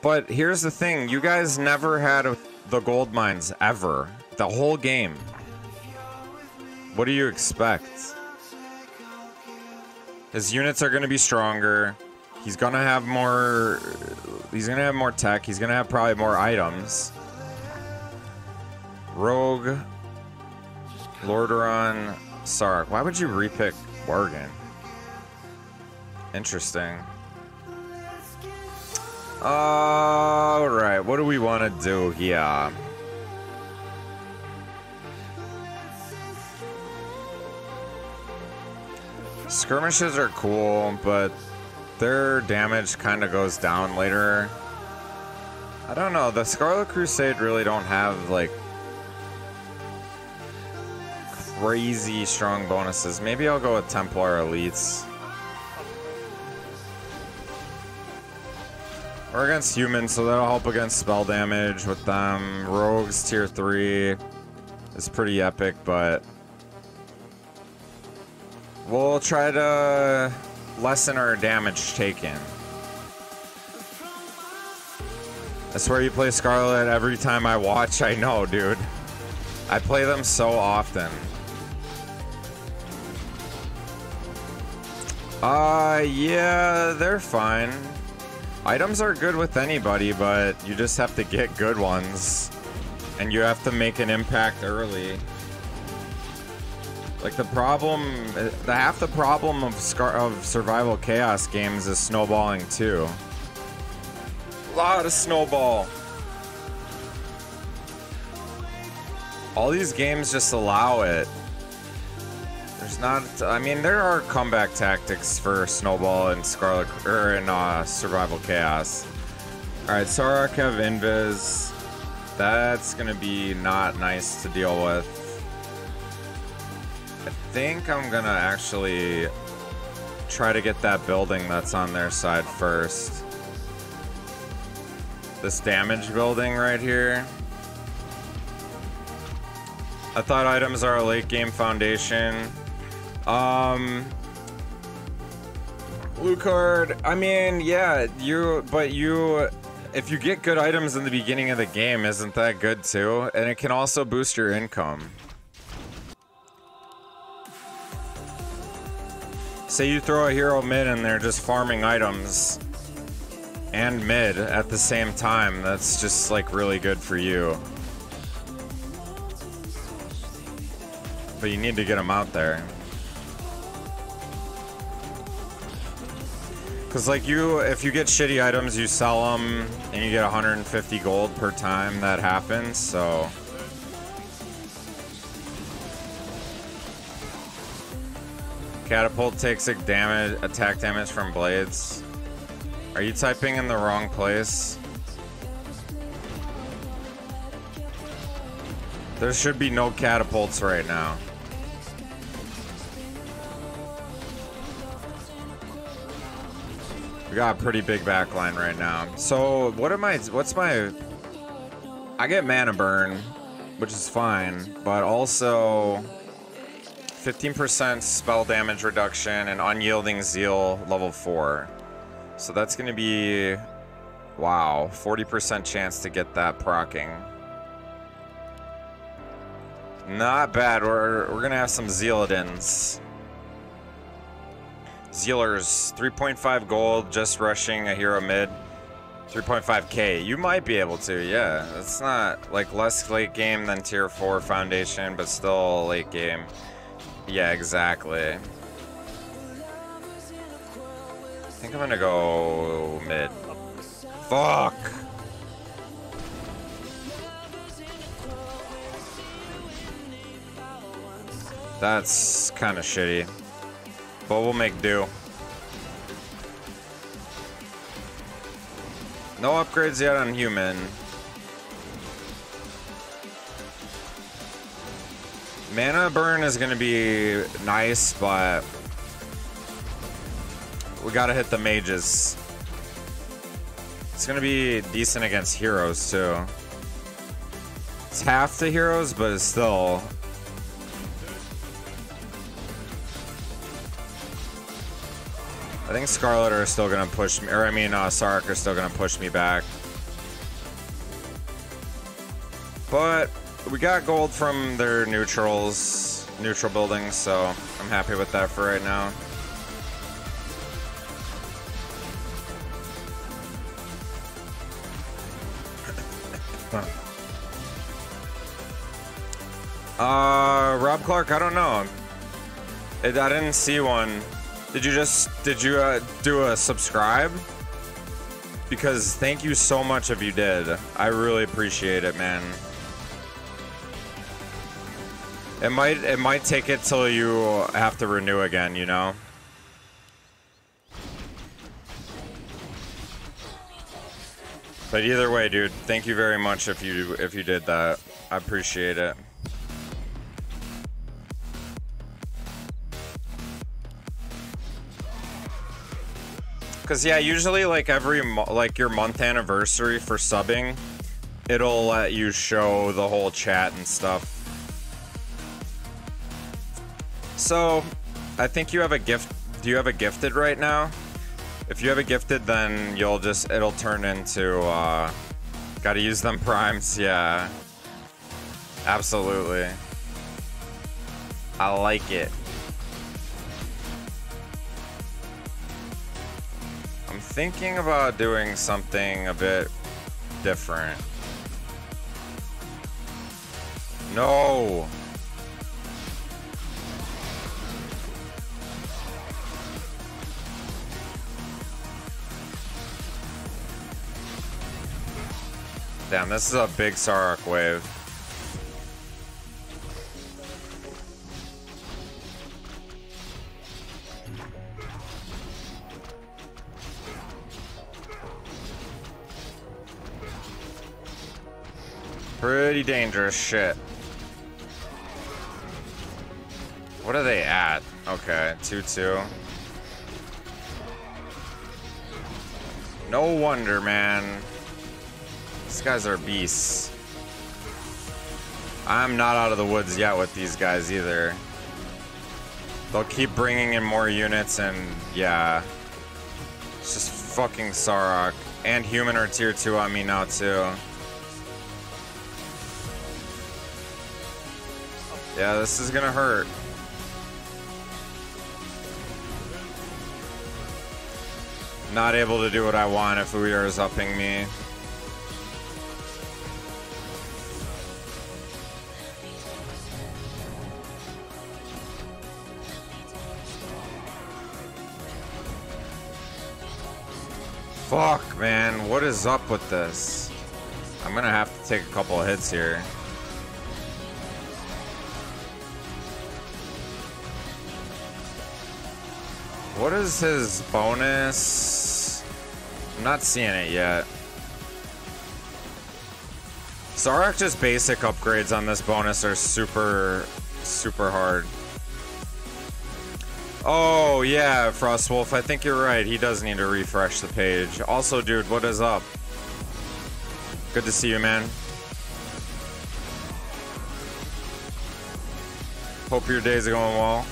But here's the thing, you guys never had a, the gold mines ever. The whole game. What do you expect? His units are going to be stronger. He's going to have more he's going to have more tech. He's going to have probably more items. Rogue Lordaeron Sark. Why would you repick Worgen? Interesting. Alright, what do we want to do here? Skirmishes are cool, but their damage kind of goes down later. I don't know, the Scarlet Crusade really don't have, like, crazy strong bonuses. Maybe I'll go with Templar Elites. We're against humans, so that'll help against spell damage with them. Rogues tier 3 is pretty epic, but we'll try to lessen our damage taken. I swear you play Scarlet every time I watch. I know, dude. I play them so often. Uh, yeah, they're fine. Items are good with anybody, but you just have to get good ones. And you have to make an impact early. Like the problem, the half the problem of Scar of survival chaos games is snowballing too. A lot of snowball. All these games just allow it. There's not. I mean, there are comeback tactics for Snowball and Scarlet or in uh, Survival Chaos. All right, Sark have Invis. That's gonna be not nice to deal with. I think I'm gonna actually try to get that building that's on their side first. This damage building right here. I thought items are a late game foundation. Um, Lucard, I mean, yeah, you, but you, if you get good items in the beginning of the game, isn't that good too? And it can also boost your income. Say you throw a hero mid and they're just farming items and mid at the same time. That's just like really good for you. But you need to get them out there. Because, like, you, if you get shitty items, you sell them and you get 150 gold per time that happens, so. Catapult takes damage, attack damage from blades. Are you typing in the wrong place? There should be no catapults right now. Got a pretty big backline right now. So what am I? What's my? I get mana burn, which is fine, but also 15% spell damage reduction and unyielding zeal level four. So that's gonna be, wow, 40% chance to get that procking. Not bad. We're we're gonna have some zealadins. Zealers, 3.5 gold, just rushing a hero mid. 3.5k. You might be able to, yeah. It's not like less late game than tier 4 foundation, but still late game. Yeah, exactly. I think I'm gonna go mid. Fuck! That's kind of shitty. But we'll make do. No upgrades yet on human. Mana burn is going to be nice, but we got to hit the mages. It's going to be decent against heroes, too. It's half the heroes, but it's still Scarlet are still going to push me, or I mean, uh, Sark are still going to push me back. But we got gold from their neutrals, neutral buildings, so I'm happy with that for right now. uh, Rob Clark, I don't know. I didn't see one. Did you just, did you uh, do a subscribe? Because thank you so much if you did. I really appreciate it, man. It might, it might take it till you have to renew again, you know? But either way, dude, thank you very much if you if you did that. I appreciate it. Cause yeah, usually like every like your month anniversary for subbing, it'll let you show the whole chat and stuff. So, I think you have a gift. Do you have a gifted right now? If you have a gifted, then you'll just it'll turn into. uh Got to use them primes, yeah. Absolutely. I like it. Thinking about doing something a bit different. No! Damn, this is a big Sarok wave. Pretty dangerous shit. What are they at? Okay, 2-2. No wonder, man. These guys are beasts. I'm not out of the woods yet with these guys either. They'll keep bringing in more units and yeah. It's just fucking Sarok. And human are tier 2 on me now too. Yeah, this is gonna hurt. Not able to do what I want if Uyar is upping me. Fuck, man. What is up with this? I'm gonna have to take a couple hits here. What is his bonus? I'm not seeing it yet. Sarok just basic upgrades on this bonus are super, super hard. Oh, yeah, Frostwolf, I think you're right. He does need to refresh the page. Also, dude, what is up? Good to see you, man. Hope your days are going well.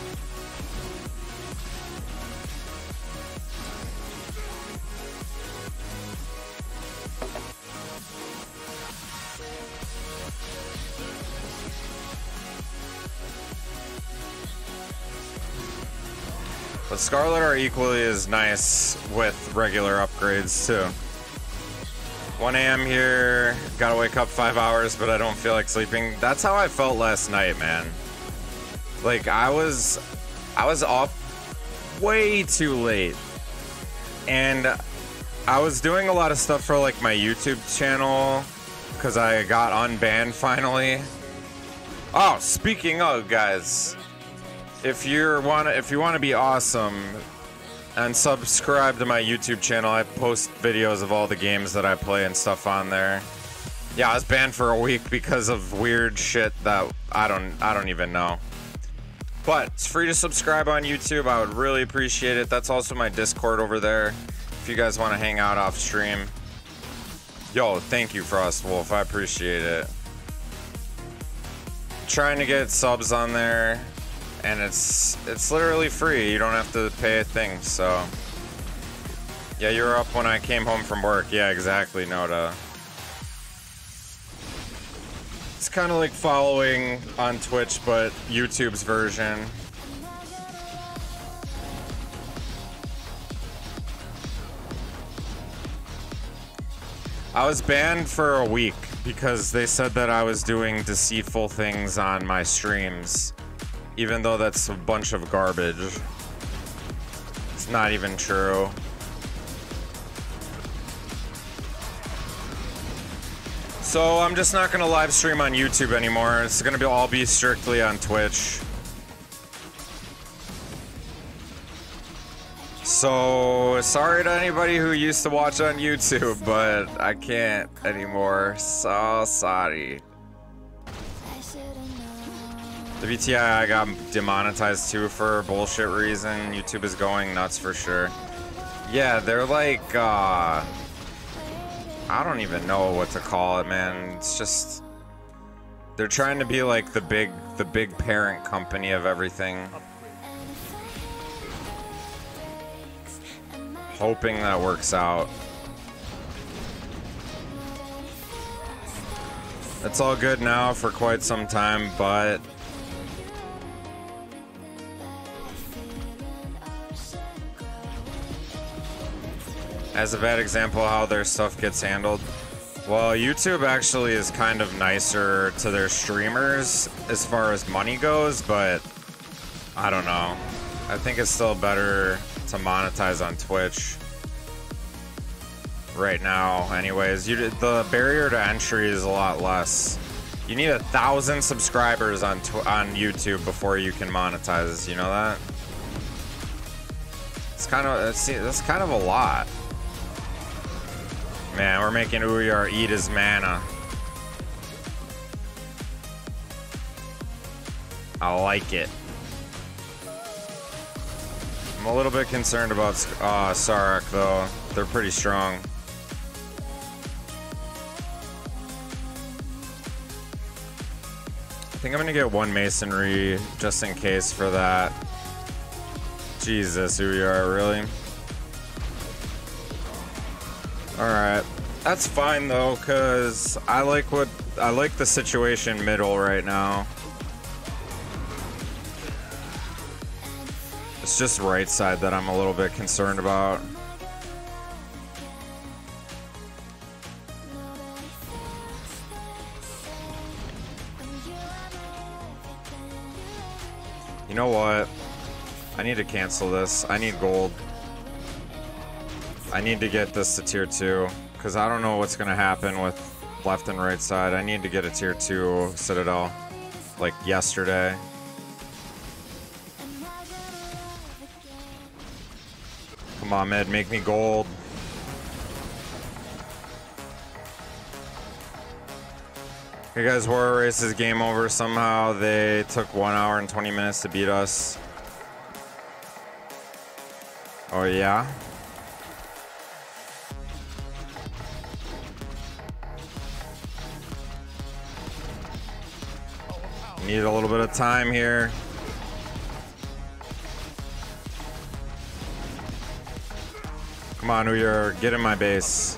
Scarlet are equally as nice with regular upgrades too. 1 a.m. here, gotta wake up five hours, but I don't feel like sleeping. That's how I felt last night, man. Like I was, I was up way too late, and I was doing a lot of stuff for like my YouTube channel because I got unbanned finally. Oh, speaking of guys, if you want if you want to be awesome and subscribe to my YouTube channel, I post videos of all the games that I play and stuff on there. Yeah, I was banned for a week because of weird shit that I don't I don't even know. But it's free to subscribe on YouTube. I would really appreciate it. That's also my Discord over there. If you guys want to hang out off stream. Yo, thank you, Frostwolf. I appreciate it. Trying to get subs on there and it's it's literally free. You don't have to pay a thing. So yeah, you were up when I came home from work. Yeah, exactly, Noda. it's kind of like following on Twitch, but YouTube's version. I was banned for a week because they said that I was doing deceitful things on my streams, even though that's a bunch of garbage. It's not even true. So I'm just not gonna live stream on YouTube anymore. It's gonna be all be strictly on Twitch. So, sorry to anybody who used to watch on YouTube, but I can't anymore. So sorry. The VTI got demonetized too for bullshit reason. YouTube is going nuts for sure. Yeah, they're like, uh... I don't even know what to call it, man. It's just... They're trying to be like the big, the big parent company of everything. hoping that works out. It's all good now for quite some time, but as a bad example how their stuff gets handled. Well, YouTube actually is kind of nicer to their streamers as far as money goes, but I don't know. I think it's still better to monetize on Twitch right now anyways you the barrier to entry is a lot less you need a thousand subscribers on on YouTube before you can monetize you know that it's kind of it's, that's kind of a lot man we're making Uyar eat his mana I like it I'm a little bit concerned about uh, though. They're pretty strong. I think I'm gonna get one masonry just in case for that. Jesus, are really? Alright. That's fine though, cause I like what I like the situation middle right now. It's just right side that I'm a little bit concerned about. You know what? I need to cancel this. I need gold. I need to get this to tier 2. Because I don't know what's going to happen with left and right side. I need to get a tier 2 Citadel. Like yesterday. Come on, Med, make me gold. Hey guys, War Race is game over. Somehow they took 1 hour and 20 minutes to beat us. Oh yeah? Need a little bit of time here. Come on, Uyar, get in my base.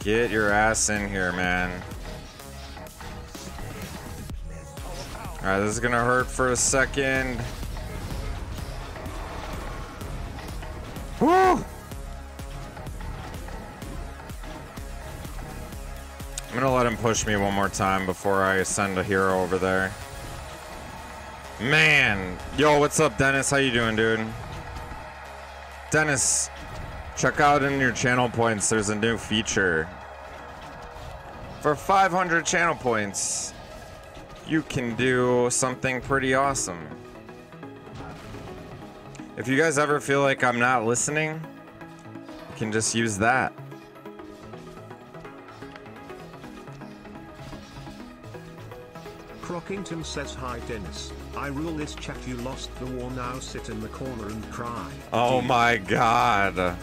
Get your ass in here, man. Alright, this is gonna hurt for a second. Push me one more time before I send a hero over there. Man! Yo, what's up, Dennis? How you doing, dude? Dennis, check out in your channel points. There's a new feature. For 500 channel points, you can do something pretty awesome. If you guys ever feel like I'm not listening, you can just use that. Crockington says, Hi Dennis, I rule this chat you lost the war now sit in the corner and cry. Oh my god.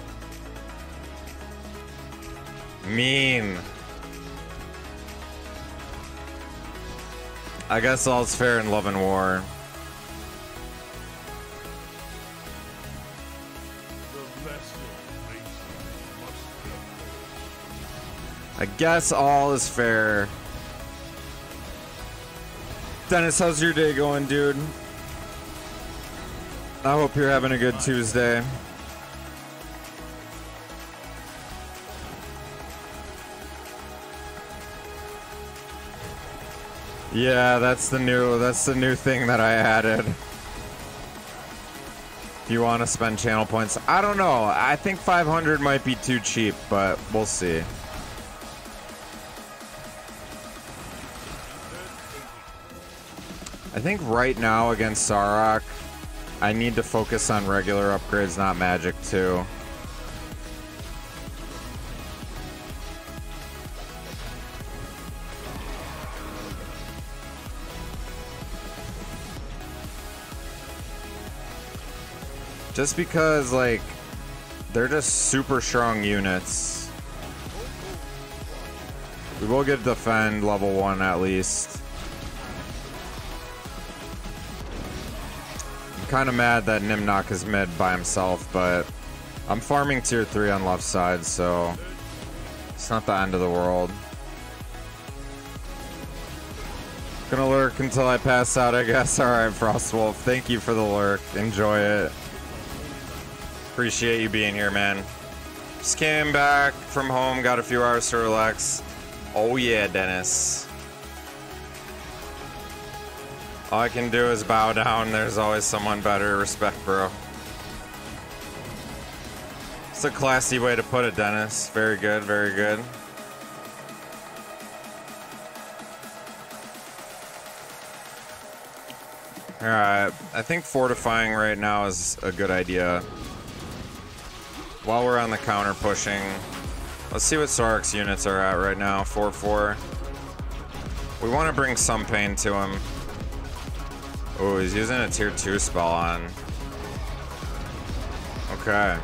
Mean. I guess all's fair in love and war. I guess all is fair Dennis, how's your day going, dude? I hope you're having a good Tuesday. Yeah, that's the new that's the new thing that I added. You want to spend channel points? I don't know. I think 500 might be too cheap, but we'll see. I think right now against Sarok, I need to focus on regular upgrades, not magic too. Just because, like, they're just super strong units. We will get defend level 1 at least. Kind of mad that Nimnok is mid by himself, but I'm farming tier 3 on left side, so it's not the end of the world. Gonna lurk until I pass out, I guess. Alright, Frostwolf, thank you for the lurk. Enjoy it. Appreciate you being here, man. Just came back from home, got a few hours to relax. Oh yeah, Dennis. All I can do is bow down. There's always someone better. Respect, bro. It's a classy way to put it, Dennis. Very good, very good. Alright, I think fortifying right now is a good idea. While we're on the counter pushing, let's see what Sark's units are at right now. 4-4. We want to bring some pain to him. Oh, he's using a tier 2 spell on. Okay.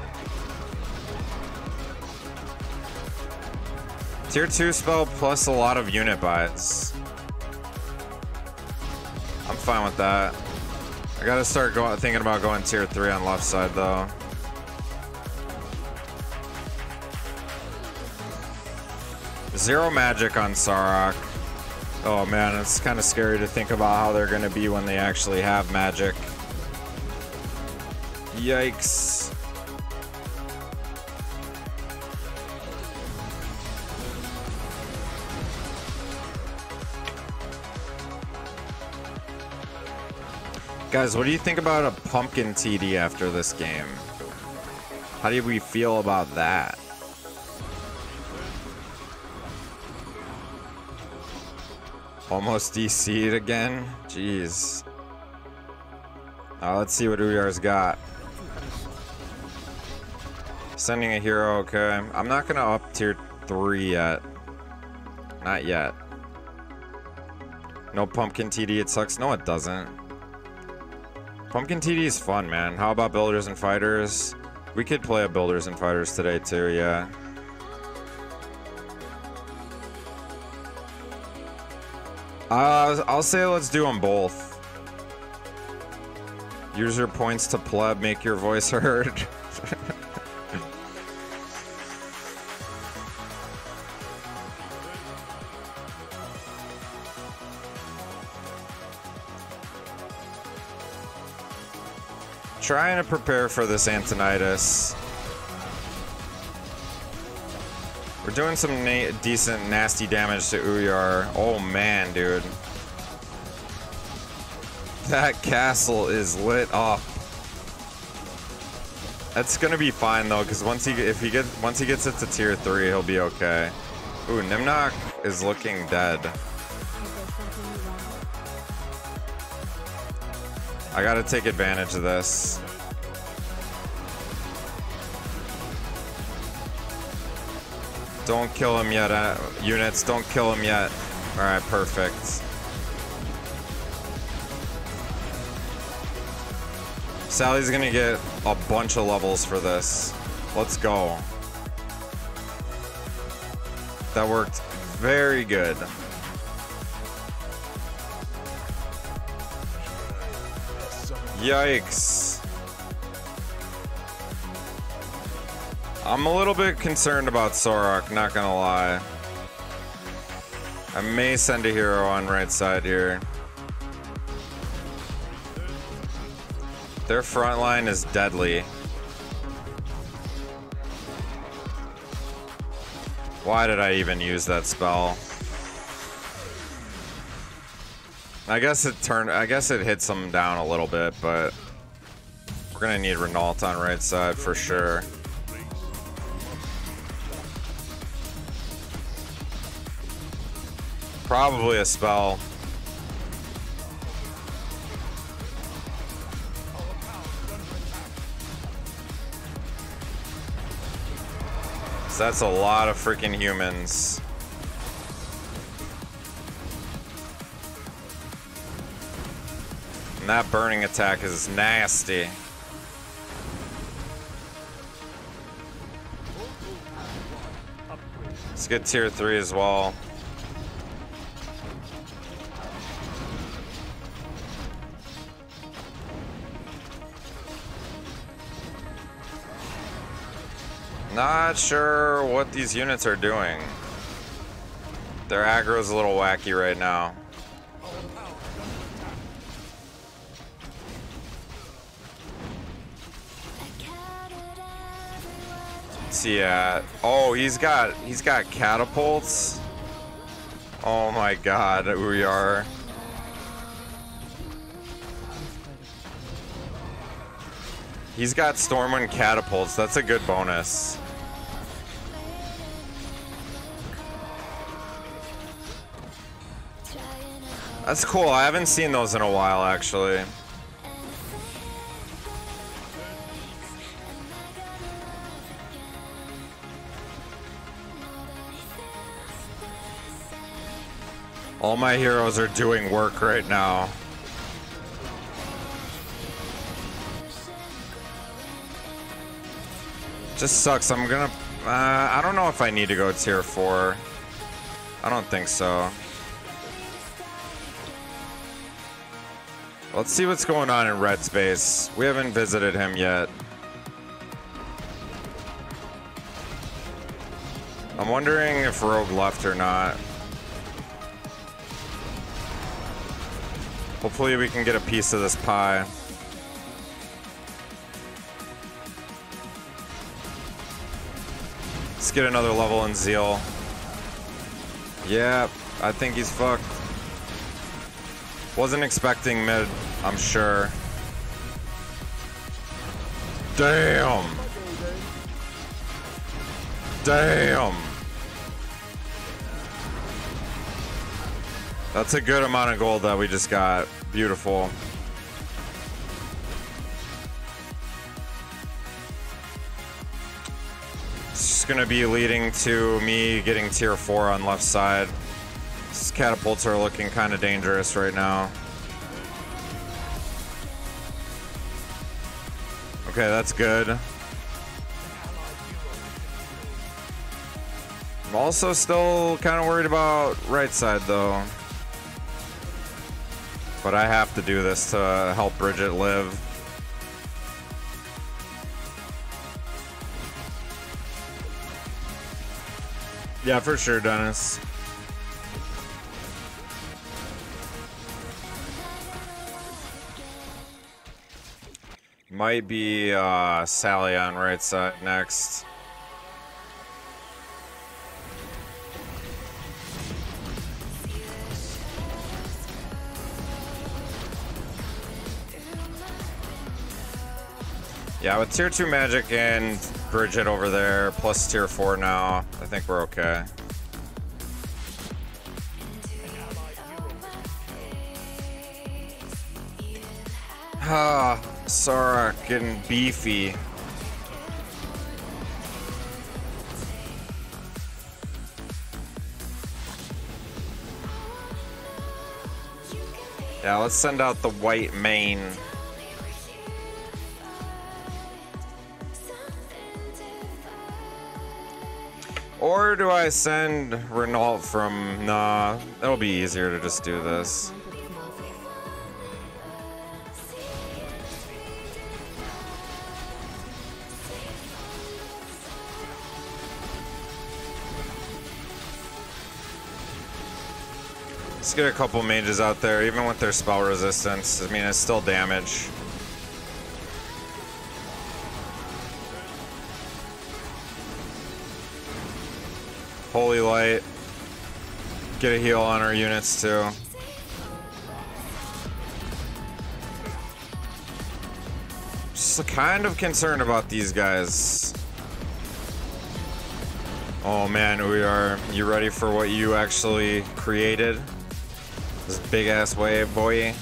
Tier 2 spell plus a lot of unit bites. I'm fine with that. I gotta start going thinking about going tier 3 on left side though. Zero magic on Sarok. Oh man, it's kind of scary to think about how they're going to be when they actually have magic. Yikes. Guys, what do you think about a pumpkin TD after this game? How do we feel about that? Almost DC'd again? Jeez. Uh, let's see what Uyar's got. Sending a hero, okay. I'm not gonna up tier 3 yet. Not yet. No pumpkin TD, it sucks. No, it doesn't. Pumpkin TD is fun, man. How about builders and fighters? We could play a builders and fighters today too, yeah. Uh, I'll say let's do them both. Use your points to pleb, make your voice heard. Trying to prepare for this Antonidas. We're doing some na decent, nasty damage to Uyar. Oh man, dude. That castle is lit up. That's gonna be fine though, because once he if he gets once he gets it to tier three, he'll be okay. Ooh, Nimnok is looking dead. I gotta take advantage of this. Don't kill him yet, uh, units. Don't kill him yet. Alright, perfect. Sally's gonna get a bunch of levels for this. Let's go. That worked very good. Yikes. I'm a little bit concerned about Sorok, not gonna lie. I may send a hero on right side here. Their front line is deadly. Why did I even use that spell? I guess it turned. I guess it hits them down a little bit, but we're gonna need Renault on right side for sure. Probably a spell. So that's a lot of freaking humans. And that burning attack is nasty. Let's get tier 3 as well. Not sure what these units are doing. Their aggro's a little wacky right now. See at? Oh, he's got he's got catapults. Oh my god, we are. He's got Stormwind catapults. That's a good bonus. That's cool. I haven't seen those in a while, actually. All my heroes are doing work right now. Just sucks. I'm gonna... Uh, I don't know if I need to go tier 4. I don't think so. Let's see what's going on in red space. We haven't visited him yet. I'm wondering if Rogue left or not. Hopefully we can get a piece of this pie. Let's get another level in Zeal. Yeah, I think he's fucked. Wasn't expecting mid, I'm sure. Damn. Damn. That's a good amount of gold that we just got. Beautiful. It's just gonna be leading to me getting tier 4 on left side. Catapults are looking kind of dangerous right now. Okay, that's good. I'm also still kind of worried about right side though. But I have to do this to help Bridget live. Yeah, for sure, Dennis. Might be uh, Sally on right side next. Yeah, with tier 2 magic and Bridget over there, plus tier 4 now, I think we're okay. Ah, Sara getting beefy. Yeah, let's send out the Whitemane. Or do I send Renault from... Nah, that'll be easier to just do this. Let's get a couple mages out there, even with their spell resistance. I mean, it's still damage. Holy Light. Get a heal on our units too. Just kind of concerned about these guys. Oh man, we are. You ready for what you actually created? This big ass wave, boy.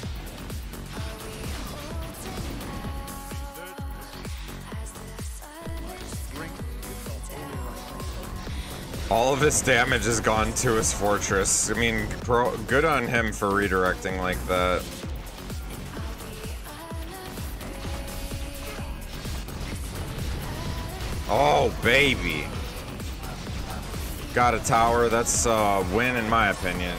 All of his damage has gone to his fortress. I mean, pro good on him for redirecting like that. Oh, baby. Got a tower. That's a win in my opinion.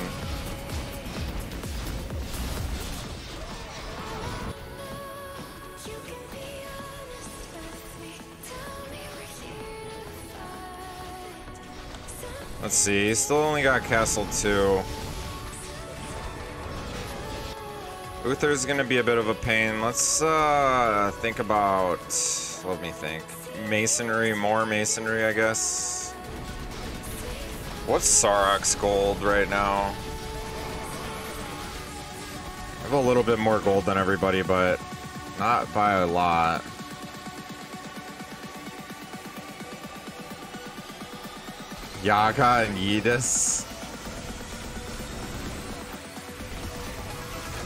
Let's see. Still only got Castle 2. Uther's gonna be a bit of a pain. Let's uh, think about. Let me think. Masonry, more masonry, I guess. What's Saurok's gold right now? I have a little bit more gold than everybody, but not by a lot. Yaga and Yidis.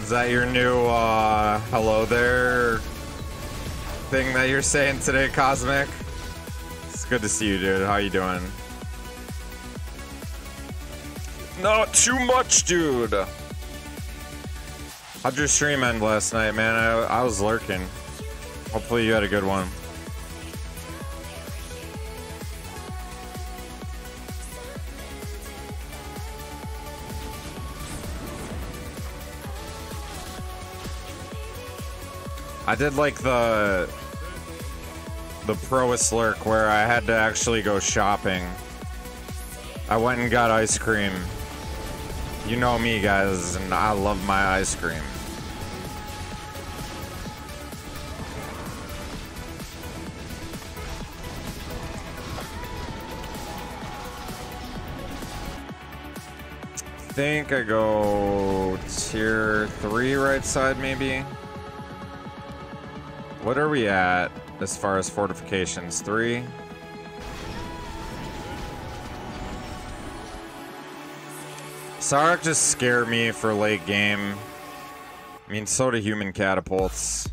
Is that your new uh, hello there thing that you're saying today, Cosmic? It's good to see you, dude. How you doing? Not too much, dude. How'd your stream end last night, man? I, I was lurking. Hopefully you had a good one. I did like the the proest lurk where I had to actually go shopping. I went and got ice cream. You know me, guys, and I love my ice cream. think I go tier 3 right side, maybe. What are we at as far as fortifications? Three? Sark just scared me for late game. I mean, so do human catapults.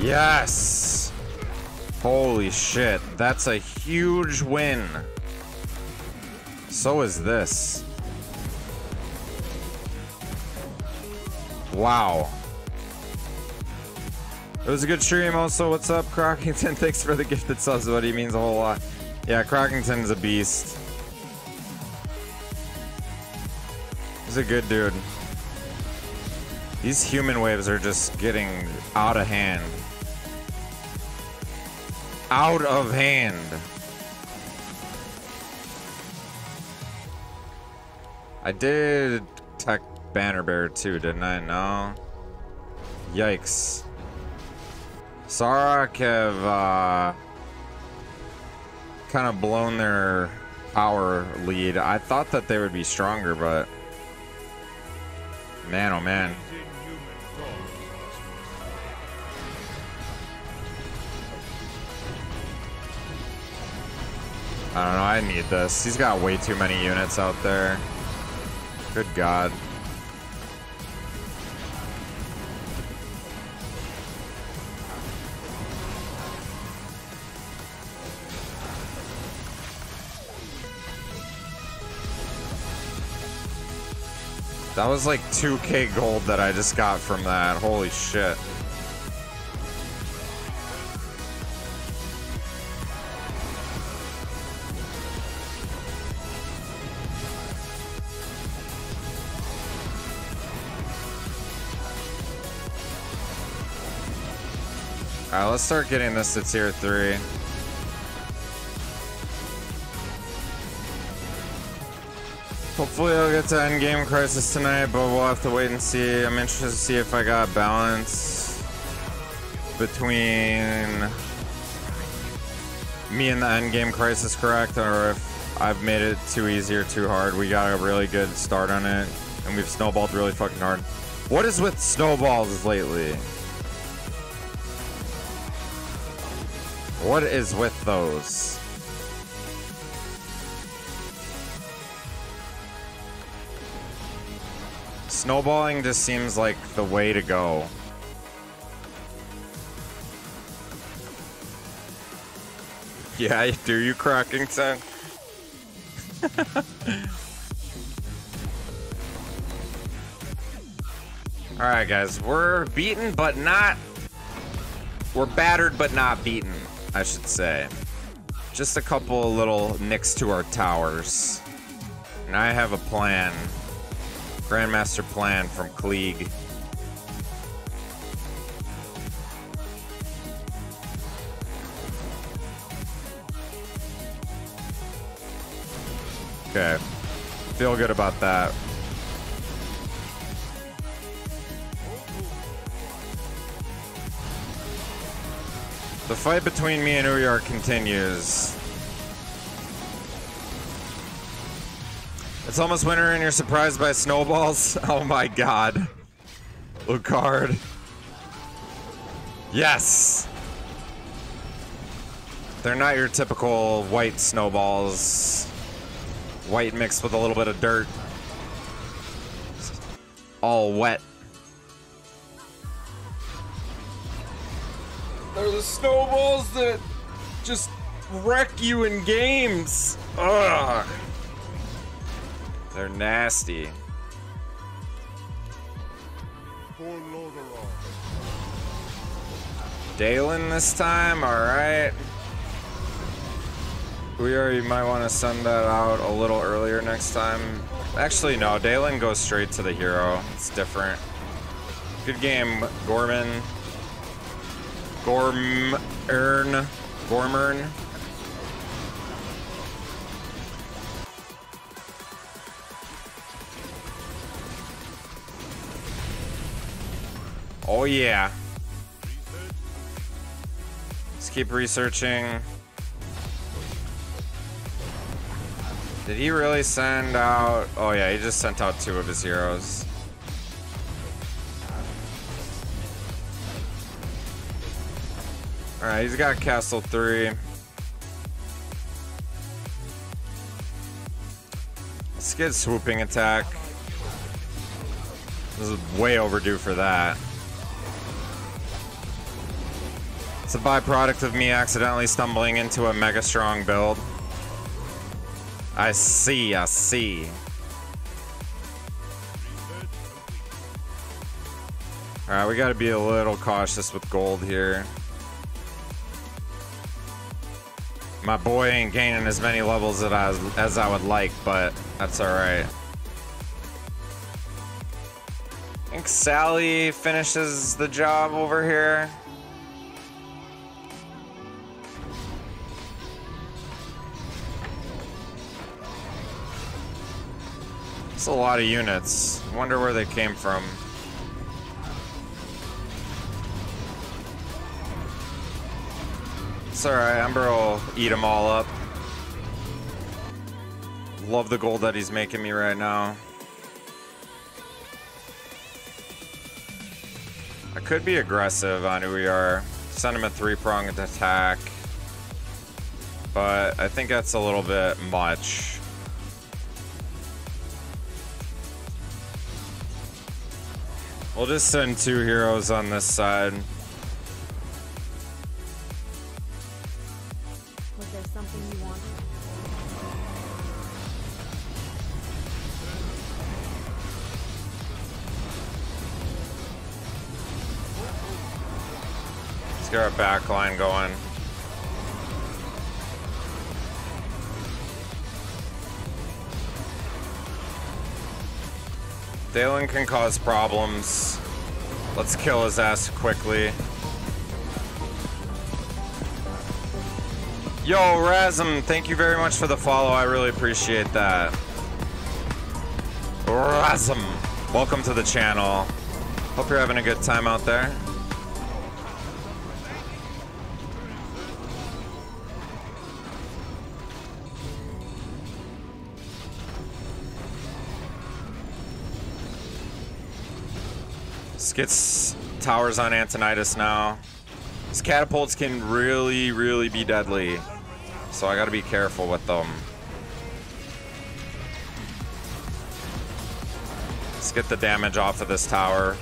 Yes! Holy shit, that's a huge win. So is this. Wow. It was a good stream also. What's up, Crockington? Thanks for the gifted subs, buddy. Means a whole lot. Yeah, Crockington is a beast. He's a good dude. These human waves are just getting out of hand. Out of hand. I did tech Banner Bear too, didn't I? No. Yikes. Sarok have uh, kind of blown their power lead. I thought that they would be stronger, but man, oh man. I don't know, I need this. He's got way too many units out there. Good God. That was like 2k gold that I just got from that. Holy shit. Alright, let's start getting this to tier 3. Hopefully I'll get to Endgame Crisis tonight, but we'll have to wait and see. I'm interested to see if I got balance between me and the Endgame Crisis correct, or if I've made it too easy or too hard. We got a really good start on it, and we've snowballed really fucking hard. What is with snowballs lately? What is with those? Snowballing just seems like the way to go. Yeah, do you, Crockington? Alright, guys, we're beaten, but not. We're battered, but not beaten, I should say. Just a couple little nicks to our towers. And I have a plan. Grandmaster plan from Cleeg. Okay. Feel good about that. The fight between me and Uyar continues. It's almost winter and you're surprised by snowballs? Oh my god. Lucard. Yes! They're not your typical white snowballs. White mixed with a little bit of dirt. All wet. They're the snowballs that just wreck you in games. Ugh. They're nasty. Dalen this time, alright. We you might want to send that out a little earlier next time. Actually, no, Dalen goes straight to the hero. It's different. Good game, Gorman. Gorm Ern. Gormern. Oh yeah. Let's keep researching. Did he really send out... Oh yeah, he just sent out two of his heroes. Alright, he's got Castle 3. Let's get swooping attack. This is way overdue for that. It's a byproduct of me accidentally stumbling into a mega strong build. I see, I see. Alright, we gotta be a little cautious with gold here. My boy ain't gaining as many levels as I, as I would like, but that's alright. I think Sally finishes the job over here. It's a lot of units. Wonder where they came from. It's alright, Ember will eat them all up. Love the gold that he's making me right now. I could be aggressive on Uyar. Send him a three-pronged attack. But I think that's a little bit much. We'll just send two heroes on this side. Was there something you wanted? Let's get our back line going. Dalen can cause problems. Let's kill his ass quickly. Yo, Razum, thank you very much for the follow. I really appreciate that. Razum. Welcome to the channel. Hope you're having a good time out there. Skits towers on Antonidas now. These catapults can really, really be deadly. So I gotta be careful with them. Let's get the damage off of this tower.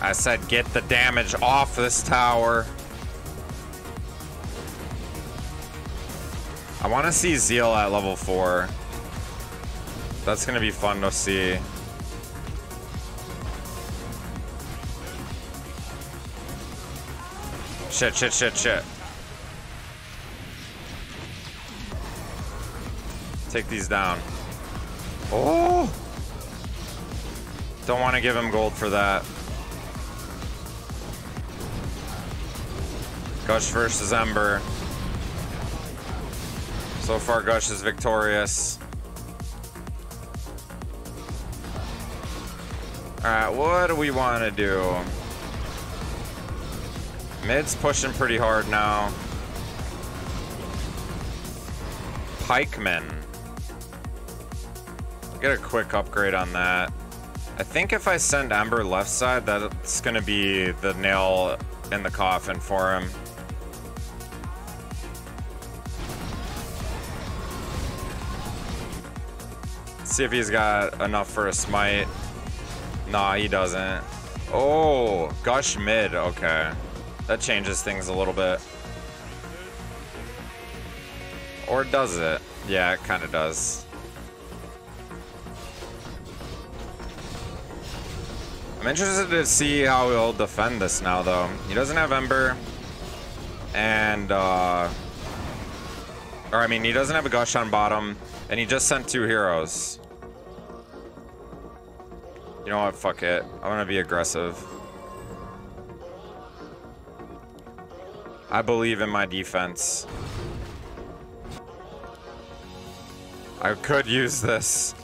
I said get the damage off this tower. I want to see Zeal at level 4. That's to be fun to see. Shit, shit, shit, shit. Take these down. Oh! Don't want to give him gold for that. Gush versus Ember. So far, Gush is victorious. Alright, what do we want to do? Mid's pushing pretty hard now. Pikeman. Get a quick upgrade on that. I think if I send Ember left side, that's going to be the nail in the coffin for him. See if he's got enough for a smite. Nah, he doesn't. Oh, Gush mid. Okay. That changes things a little bit. Or does it? Yeah, it kind of does. I'm interested to see how he'll defend this now, though. He doesn't have Ember. And, uh... Or, I mean, he doesn't have a Gush on bottom. And he just sent two heroes. You know what? Fuck it. I want to be aggressive. I believe in my defense. I could use this.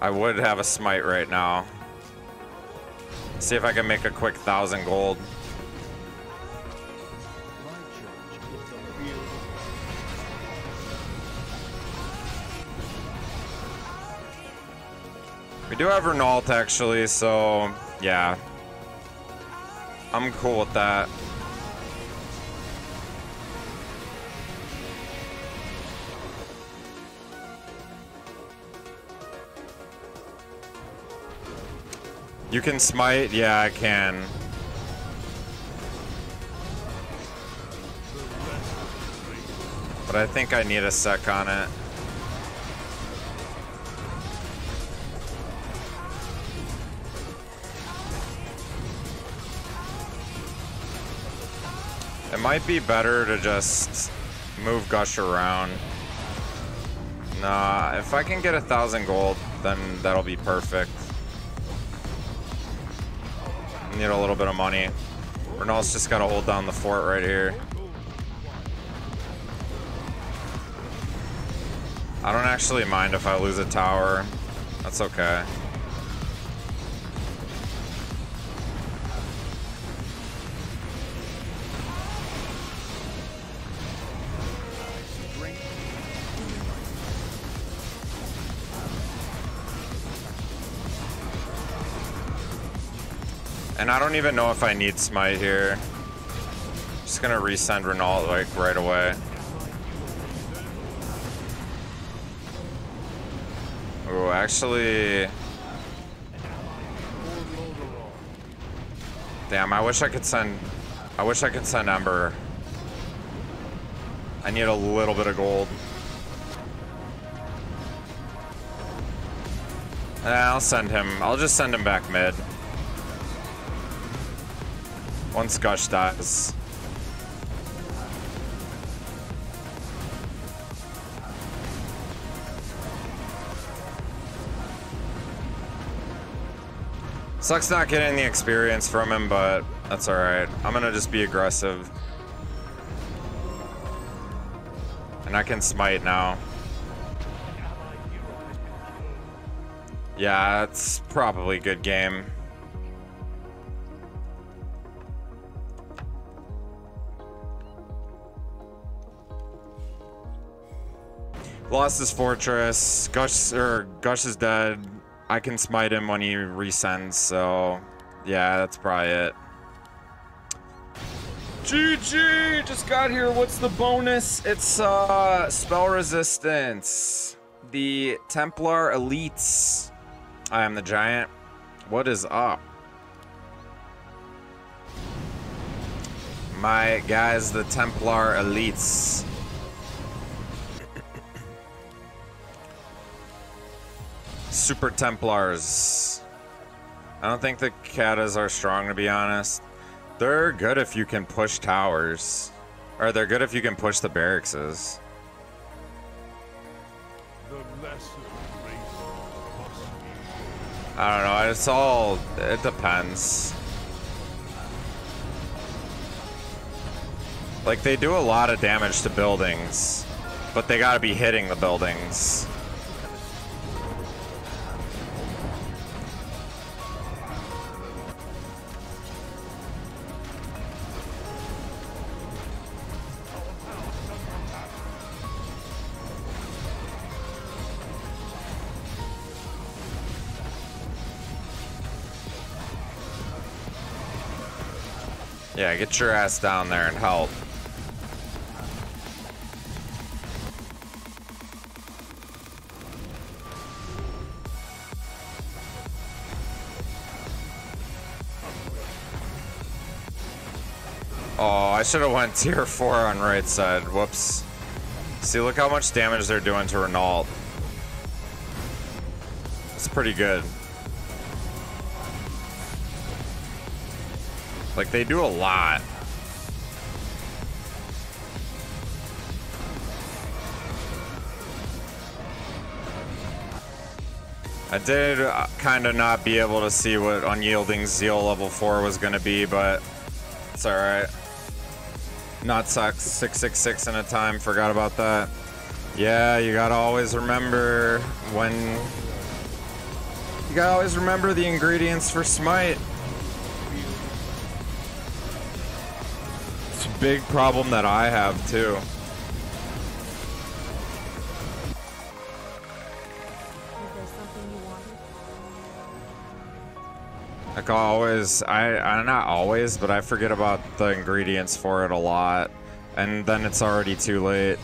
I would have a smite right now. See if I can make a quick thousand gold. Do have Renault actually, so yeah. I'm cool with that. You can smite? Yeah, I can. But I think I need a sec on it. It might be better to just move Gush around. Nah, if I can get a thousand gold, then that'll be perfect. Need a little bit of money. Renault's just gotta hold down the fort right here. I don't actually mind if I lose a tower. That's okay. And I don't even know if I need Smite here. I'm Just gonna resend Renault like right away. Oh, actually... Damn, I wish I could send... I wish I could send Ember. I need a little bit of gold. Eh, I'll send him. I'll just send him back mid. Once Gush dies. Sucks not getting the experience from him, but that's alright. I'm gonna just be aggressive. And I can smite now. Yeah, it's probably good game. Lost his fortress. Gush or Gush is dead. I can smite him when he resends, so yeah, that's probably it. GG! Just got here. What's the bonus? It's uh spell resistance. The Templar Elites. I am the giant. What is up? My guys, the Templar Elites. Super Templars. I don't think the Katas are strong, to be honest. They're good if you can push towers. Or they're good if you can push the barrackses. I don't know. It's all. It depends. Like, they do a lot of damage to buildings, but they gotta be hitting the buildings. Yeah, get your ass down there and help. Oh, I should have went tier 4 on right side. Whoops. See, look how much damage they're doing to Renault. It's pretty good. Like, they do a lot. I did uh, kind of not be able to see what Unyielding Zeal level 4 was going to be, but it's alright. Not sucks. 666 in a time. Forgot about that. Yeah, you gotta always remember when... You gotta always remember the ingredients for Smite. Big problem that I have, too. Is there something you wanted? Like I always, I I not always, but I forget about the ingredients for it a lot, and then it's already too late.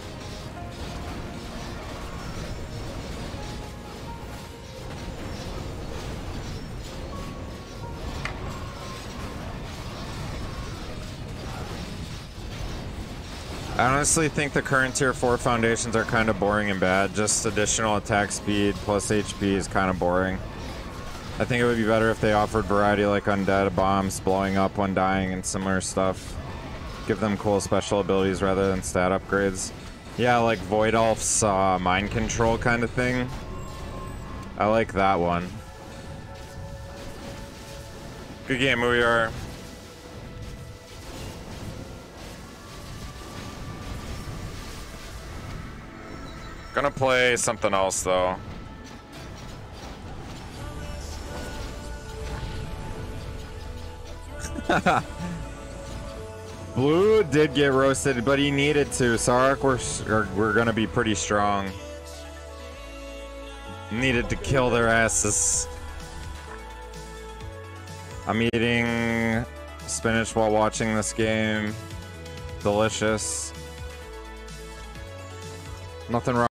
I honestly think the current tier 4 foundations are kind of boring and bad. Just additional attack speed plus HP is kind of boring. I think it would be better if they offered variety like undead bombs, blowing up when dying, and similar stuff. Give them cool special abilities rather than stat upgrades. Yeah, like Void Elf's uh, mind control kind of thing. I like that one. Good game, we are. Gonna play something else though. Blue did get roasted, but he needed to. Sark, we're, we're gonna be pretty strong. Needed to kill their asses. I'm eating spinach while watching this game. Delicious. Nothing wrong.